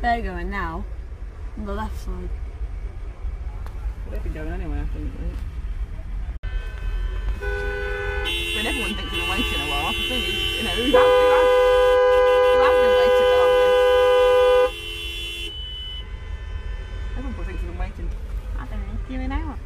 They're going now. On the left side. They'd be going anyway, I think. Right? When everyone thinks they've waiting a while, I think, you know, who has, Everyone thinks they've been waiting. I don't know, you an hour.